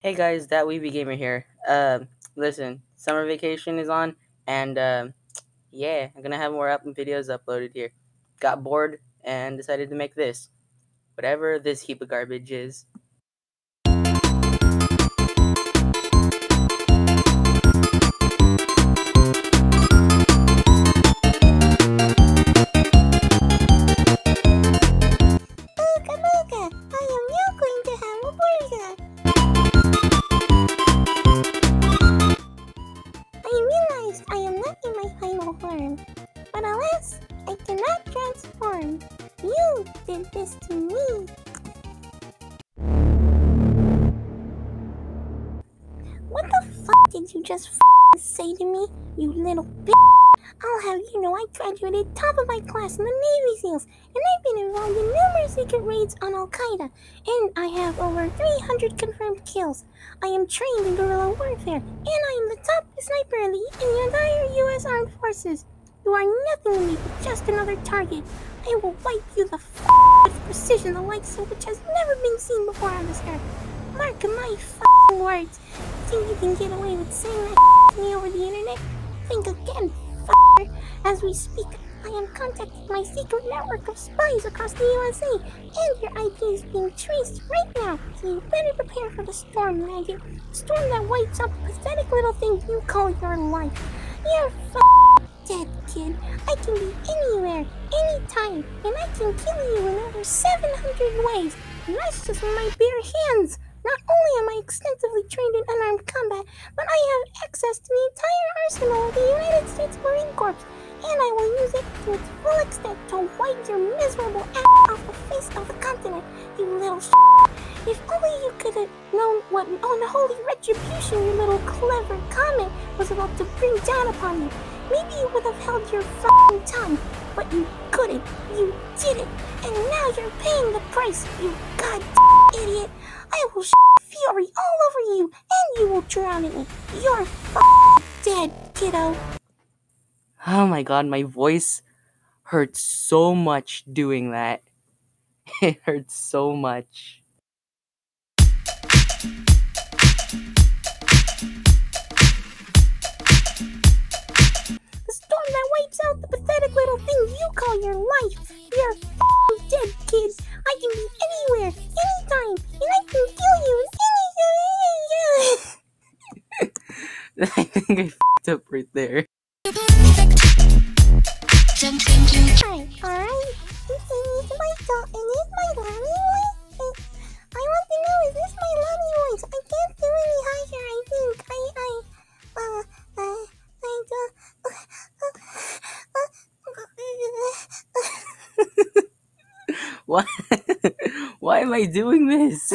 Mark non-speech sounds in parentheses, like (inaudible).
Hey guys, that Weeby Gamer here. Uh, listen, summer vacation is on, and uh, yeah, I'm gonna have more album videos uploaded here. Got bored and decided to make this. Whatever this heap of garbage is. My but alas, I cannot transform. You did this to me. What the fuck did you just say to me, you little bitch? I'll have you know I graduated top of my class in the Navy SEALs, and I've been involved in numerous secret raids on Al Qaeda, and I have over 300 confirmed kills. I am trained in guerrilla warfare, and I am the top sniper elite in the entire U.S. Armed Forces. You are nothing to me but just another target. I will wipe you the f with precision the likes of which has never been seen before on this earth. Mark my f words. Think you can get away with saying that to me over the internet? Think again, f As we speak, I am contacting my secret network of spies across the USA, and your IP is being traced right now, so you better prepare for the storm, maggot. Storm that wipes out the pathetic little thing you call your life. You're dead, kid. I can be anywhere, anytime, and I can kill you in over 700 ways, and that's just with my bare hands. Not only am I extensively trained in unarmed combat, but I have access to the entire arsenal of the to its full extent to wipe your miserable ass off the face of the continent, you little sh**. If only you could have known what unholy retribution your little clever comment was about to bring down upon you. Maybe you would have held your f***ing tongue, but you couldn't. You did it. and now you're paying the price, you god idiot. I will sh- fury all over you, and you will drown in it. You're f- dead, kiddo. Oh my god, my voice hurts so much doing that. (laughs) It hurts so much. The storm that wipes out the pathetic little thing you call your life. You're f- dead, kid. I can be anywhere, anytime, and I can kill you. (laughs) (laughs) I think I f***ed up right there. This is my and this my voice. I want to know, is this my voice? I can't do any higher, I think. I, I, uh, uh, I don't. Why? Why am I doing this?